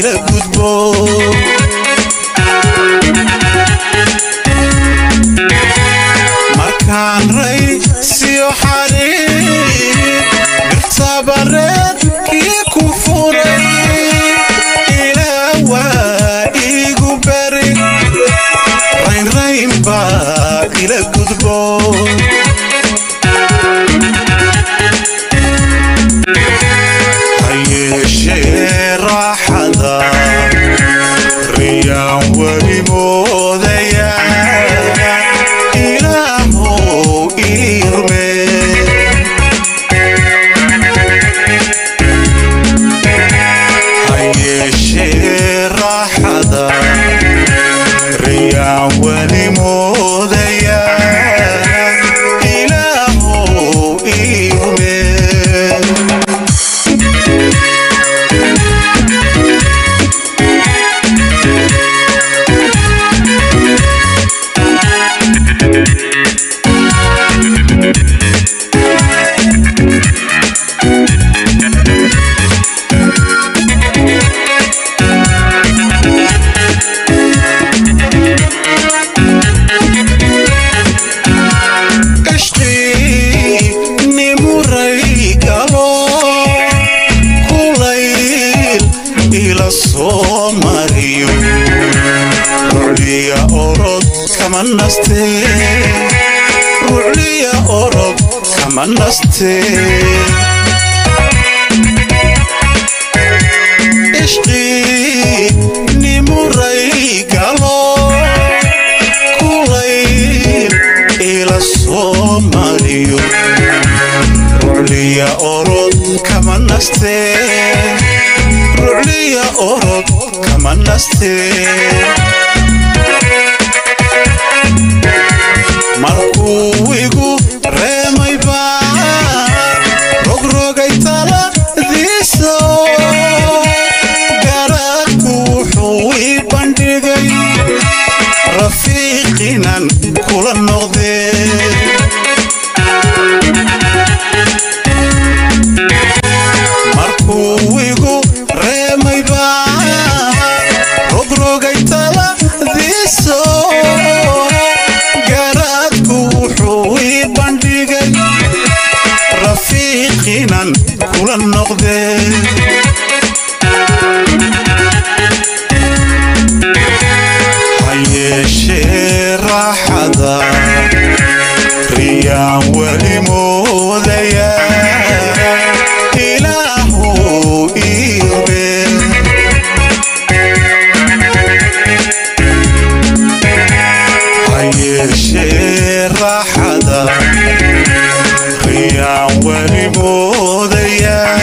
Look, ila soo mariyo rucliya orod kama naste rucliya orod kama naste ishqii nimuray orod kama rucliya orod kama نقبل حي الشير حضر ريا ولمو ذيا إله إيبل حي الشير حضر ريا ولمو ذيا